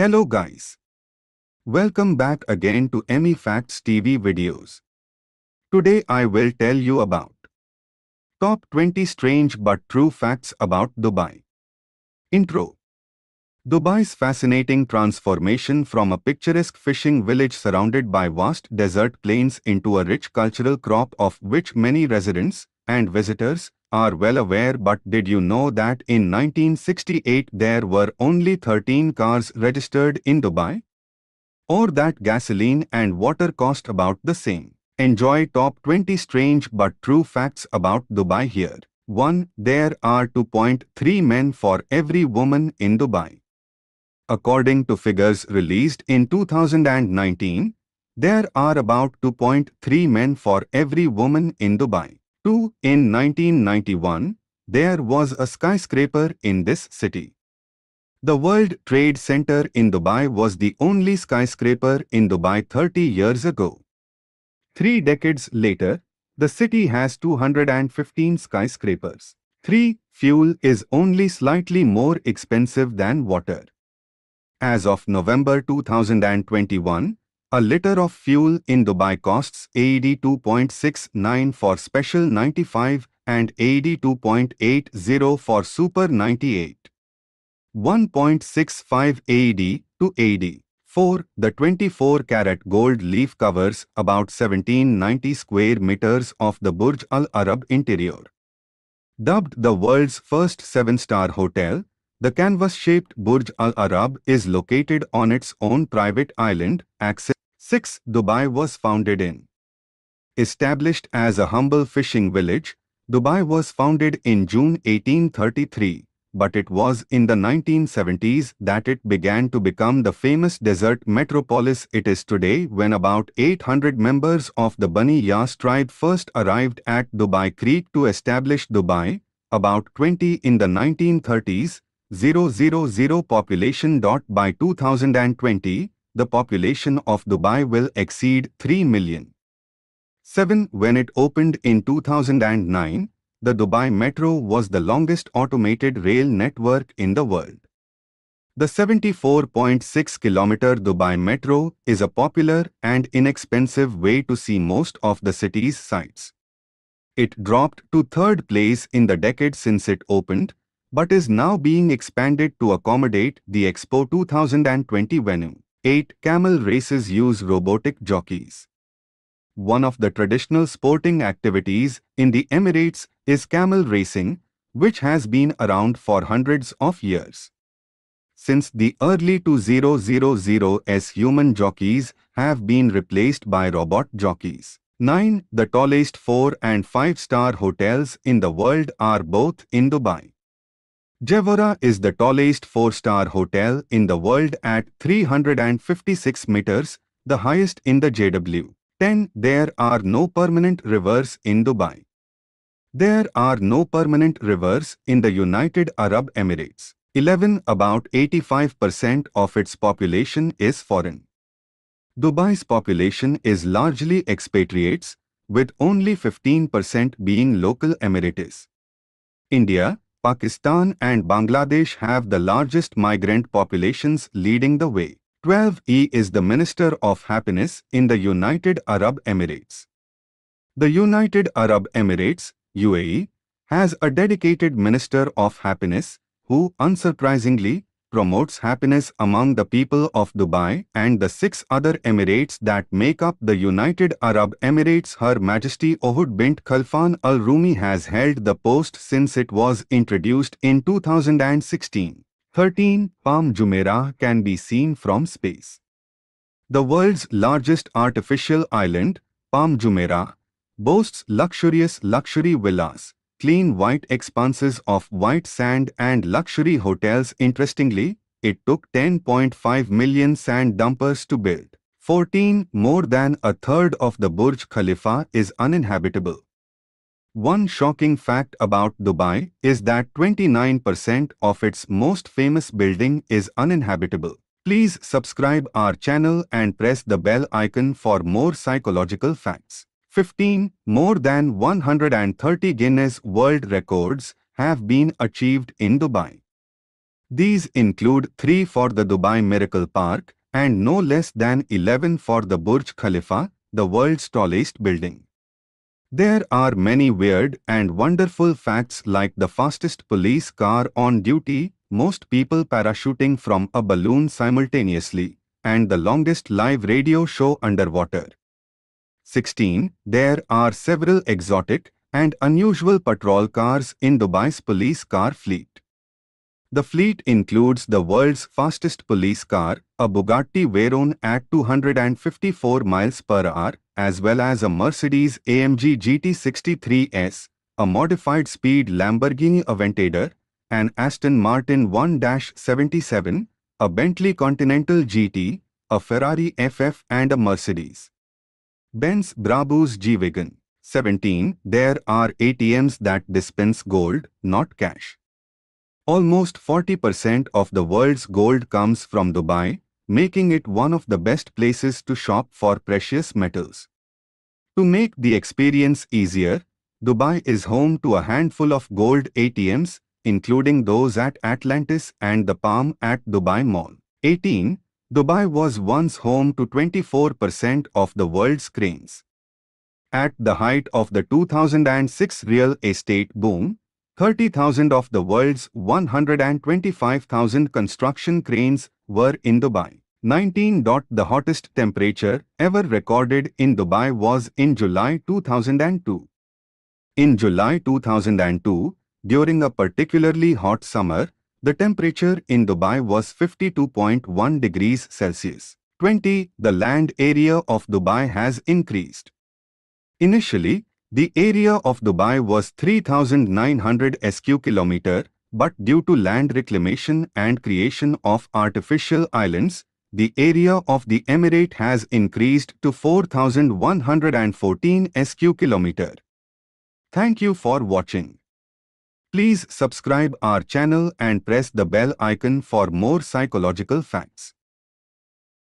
Hello guys. Welcome back again to Emmy Facts TV videos. Today I will tell you about Top 20 Strange but True Facts about Dubai. Intro Dubai's fascinating transformation from a picturesque fishing village surrounded by vast desert plains into a rich cultural crop of which many residents and visitors are well aware but did you know that in 1968 there were only 13 cars registered in Dubai? Or that gasoline and water cost about the same. Enjoy top 20 strange but true facts about Dubai here. 1. There are 2.3 men for every woman in Dubai. According to figures released in 2019, there are about 2.3 men for every woman in Dubai. 2. In 1991, there was a skyscraper in this city. The World Trade Center in Dubai was the only skyscraper in Dubai 30 years ago. Three decades later, the city has 215 skyscrapers. 3. Fuel is only slightly more expensive than water. As of November 2021, a liter of fuel in Dubai costs AED 2.69 for Special 95 and AED 2.80 for Super 98. 1.65 AED to AED. 4. The 24-carat gold leaf covers about 1790 square meters of the Burj Al Arab interior. Dubbed the world's first seven-star hotel, the canvas-shaped Burj Al Arab is located on its own private island, Access 6. Dubai was founded in. Established as a humble fishing village, Dubai was founded in June 1833, but it was in the 1970s that it began to become the famous desert metropolis it is today when about 800 members of the Bani Yas tribe first arrived at Dubai Creek to establish Dubai, about 20 in the 1930s, 000 population. By 2020, the population of Dubai will exceed 3 million. 7. When it opened in 2009, the Dubai Metro was the longest automated rail network in the world. The 74.6 kilometer Dubai Metro is a popular and inexpensive way to see most of the city's sights. It dropped to third place in the decade since it opened, but is now being expanded to accommodate the Expo 2020 venue. 8. Camel races use robotic jockeys. One of the traditional sporting activities in the Emirates is camel racing, which has been around for hundreds of years. Since the early 2000s human jockeys have been replaced by robot jockeys. 9. The tallest 4 and 5 star hotels in the world are both in Dubai. Gevora is the tallest four-star hotel in the world at 356 meters, the highest in the JW. 10. There are no permanent rivers in Dubai. There are no permanent rivers in the United Arab Emirates. 11. About 85% of its population is foreign. Dubai's population is largely expatriates, with only 15% being local Emirates. India, Pakistan and Bangladesh have the largest migrant populations leading the way. 12E is the Minister of Happiness in the United Arab Emirates. The United Arab Emirates, UAE, has a dedicated Minister of Happiness who, unsurprisingly, promotes happiness among the people of Dubai and the six other emirates that make up the United Arab Emirates. Her Majesty Ohud bint Khalfan Al Rumi has held the post since it was introduced in 2016. 13. Palm Jumeirah can be seen from space. The world's largest artificial island, Palm Jumeirah, boasts luxurious luxury villas, clean white expanses of white sand and luxury hotels. Interestingly, it took 10.5 million sand dumpers to build. 14. More than a third of the Burj Khalifa is uninhabitable. One shocking fact about Dubai is that 29% of its most famous building is uninhabitable. Please subscribe our channel and press the bell icon for more psychological facts. 15. More than 130 Guinness World Records have been achieved in Dubai. These include 3 for the Dubai Miracle Park and no less than 11 for the Burj Khalifa, the world's tallest building. There are many weird and wonderful facts like the fastest police car on duty, most people parachuting from a balloon simultaneously, and the longest live radio show underwater. 16. There are several exotic and unusual patrol cars in Dubai's police car fleet. The fleet includes the world's fastest police car, a Bugatti Veyron at 254 miles per hour, as well as a Mercedes AMG GT63S, a modified speed Lamborghini Aventador, an Aston Martin 1-77, a Bentley Continental GT, a Ferrari FF and a Mercedes. Benz Brabus G-Wagon. 17. There are ATMs that dispense gold, not cash. Almost 40% of the world's gold comes from Dubai, making it one of the best places to shop for precious metals. To make the experience easier, Dubai is home to a handful of gold ATMs, including those at Atlantis and the Palm at Dubai Mall. 18. Dubai was once home to 24% of the world's cranes. At the height of the 2006 real estate boom, 30,000 of the world's 125,000 construction cranes were in Dubai. 19. The hottest temperature ever recorded in Dubai was in July 2002. In July 2002, during a particularly hot summer, the temperature in Dubai was 52.1 degrees Celsius. 20. The land area of Dubai has increased. Initially, the area of Dubai was 3,900 sq km, but due to land reclamation and creation of artificial islands, the area of the emirate has increased to 4,114 sq km. Thank you for watching. Please subscribe our channel and press the bell icon for more psychological facts.